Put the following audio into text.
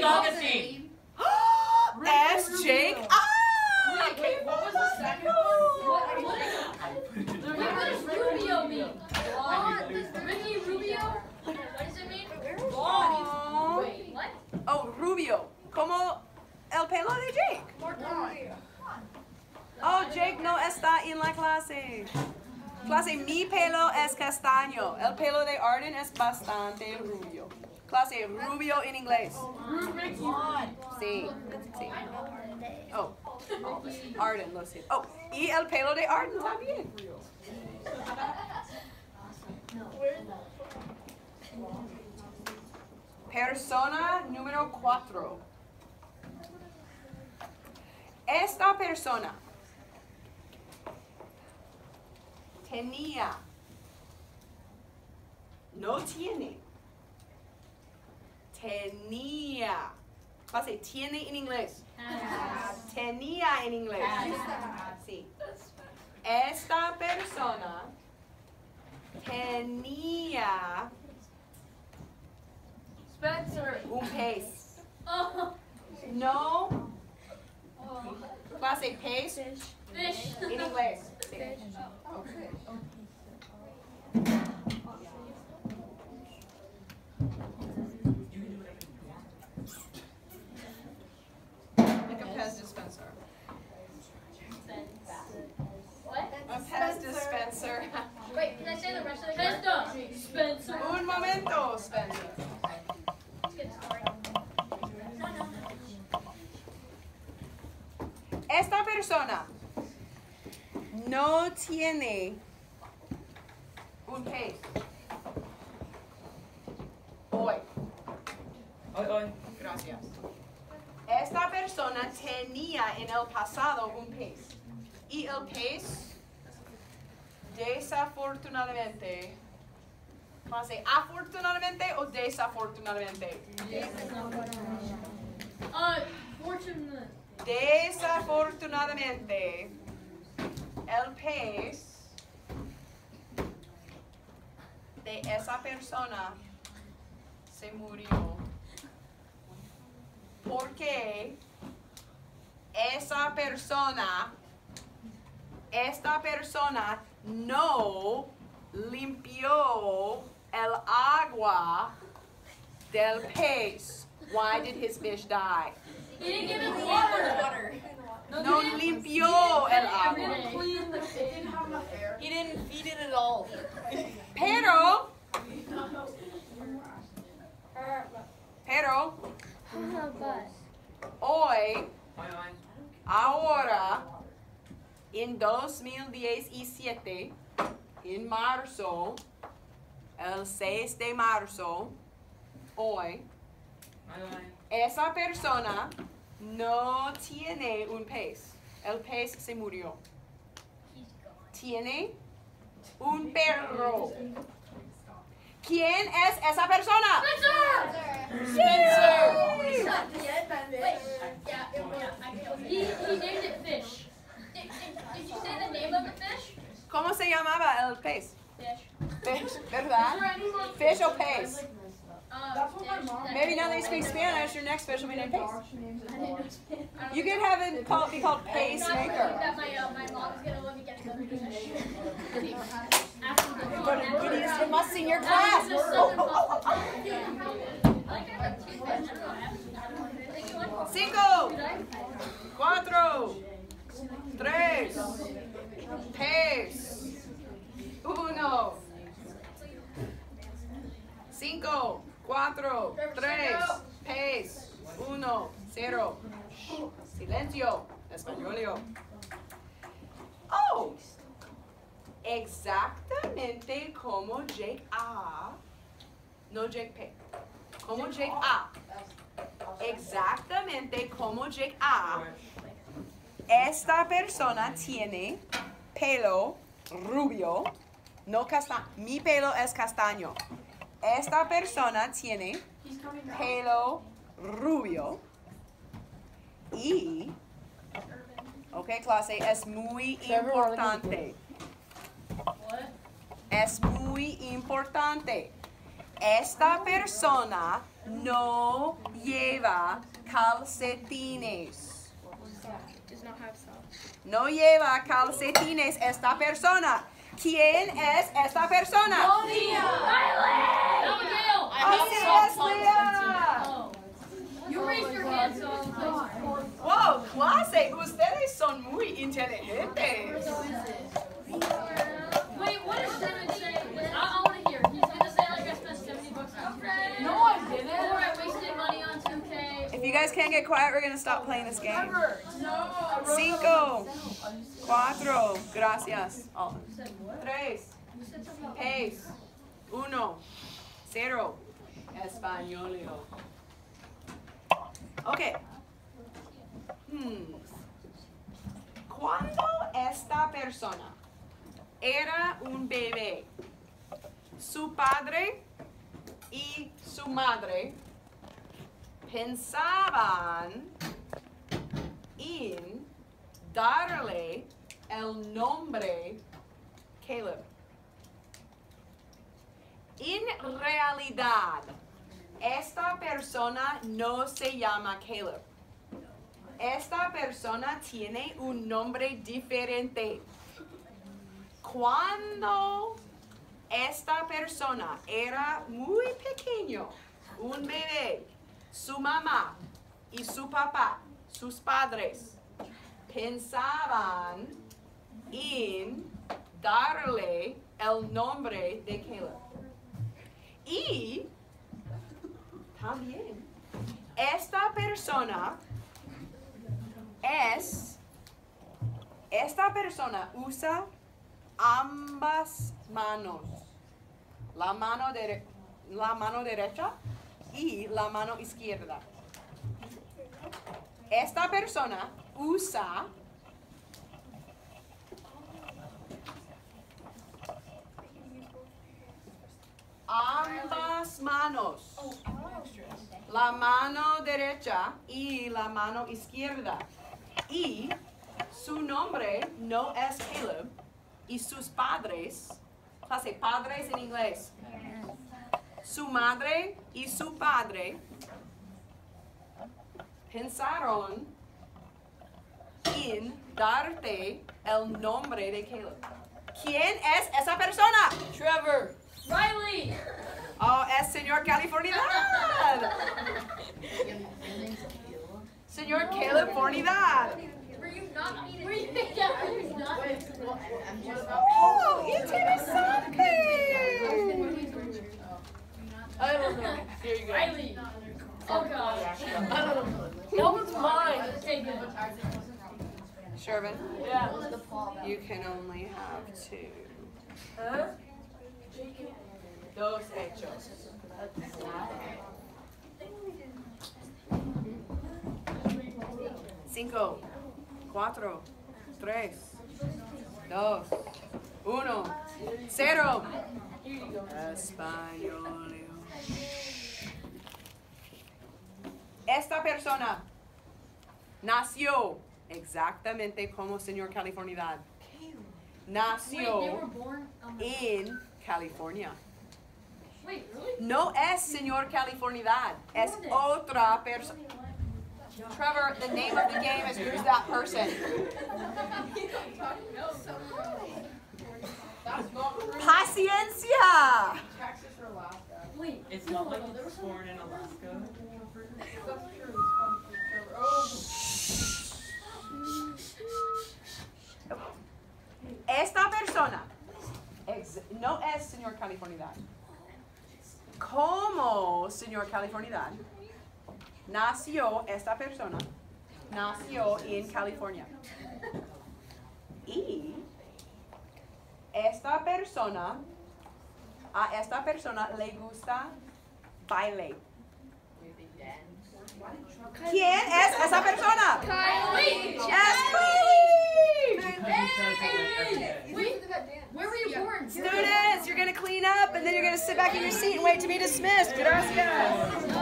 Jake Augustine. Es Jake. Ah! Wait, wait, what was the second one? What, what is Wait, what does Rubio mean? Blonde? Ricky Rubio? What does it mean? Blonde. Aw. Wait, what? Oh, Rubio. Como el pelo de Jake. Oh, Jake no está en la clase. Clase, mi pelo es castaño. El pelo de Arden es bastante rubio. Clase, rubio en inglés. Sí, sí. Oh, Arden, lo siento. Oh, y el pelo de Arden también. Persona número 4. Esta persona tenía, no tiene, tenía. I'll say tiene in English. Has. Tenía in English. Ah, Has. Sí. Esta persona tenía Spencer. un pez. Oh. No. Oh. I'll say pez. Fish. In English. Fish. Oh. Persona no tiene un pez. Hoy. Hoy, hoy. Gracias. Esta persona tenía en el pasado un pez. Y el pez, desafortunadamente, ¿pase afortunadamente o desafortunadamente? Uh, fortunate. Desafortunadamente, el pez de esa persona se murió. Porque esa persona, esta persona no limpió el agua del pez. Why did his fish die? He didn't give it water. No limpió el He agua. didn't clean the fish. He didn't feed it at all. Pero, pero, hoy, Hoy, hoy. ahora, en 2017, en marzo, el 6 de marzo, hoy, Hoy, hoy. Esa persona no tiene un pez. El pez se murió. Tiene un perro. ¿Quién es esa persona? Fish. Fish? ¿Cómo se llamaba el pez? Fish. Fish, Is ¿verdad? there any more Fish or pez? Uh, fish. Maybe now they speak Spanish, your next fish will be named Pace. I didn't know Spanish. You could have it called, be called Not really Pacemaker. that my, uh, my mom's gonna let me get another fish. After the But it is in my senior class. Cero. Silencio, españolio. Oh, exactamente como Jake A. No Jake P. Como Jake A. Exactamente como Jake A. Esta persona tiene pelo rubio, no castaño. Mi pelo es castaño. Esta persona tiene pelo rubio y, ok clase, es muy importante. What? Es muy importante. Esta persona no lleva calcetines. Does not have socks. No lleva calcetines esta persona. ¿Quién es esta persona? No, clase, ustedes son muy inteligentes. Wait, what does Simon say? I, I want to hear. He's gonna say like I spent 70 bucks on 2K. No, I didn't. Or I wasted money on 2K. If you guys can't get quiet, we're gonna stop playing this game. Trevor, no. Cinco, cuatro, gracias. Oh. Tres, You said something about seis, uno, cero. Españolio. Okay. Era un bebé, su padre y su madre pensaban en darle el nombre Caleb. En realidad, esta persona no se llama Caleb. Esta persona tiene un nombre diferente. Cuando esta persona era muy pequeño, un bebé, su mamá y su papá, sus padres, pensaban en darle el nombre de Caleb. Y también esta persona es, esta persona usa ambas manos, la mano, la mano derecha y la mano izquierda. Esta persona usa ambas manos. La mano derecha y la mano izquierda. Y su nombre no es Caleb. Y sus padres, clase padres en inglés. Su madre y su padre pensaron en darte el nombre de Caleb. ¿Quién es esa persona? Trevor. Riley! Oh, es señor Californidad. Señor Californidad. Were you not Were you, yeah, were you not Oh, interesante. I don't know. Here you go. Riley! Oh gosh. I don't know. That one's mine. Okay. Shervin, Yeah. you can only have two. Huh? Dos hechos. Cinco, cuatro, tres, dos, uno, cero. Español. Esta persona nació exactamente como señor Californidad. Nació en California. No es señor Californidad, es otra persona. Trevor, the name of the game is Who's That Person? Paciencia! Wait. It's not like it's born in Alaska. Esta persona ex- no es señor Californidad. Como señor Californidad, nació esta persona, nació en California. Y esta persona, a esta persona le gusta baile. ¿Quién es esa persona? Kylie! Es Kylie! Wait, where were you born? Students, you're gonna clean up and then you're gonna sit back in your seat and wait to be dismissed. Gracias.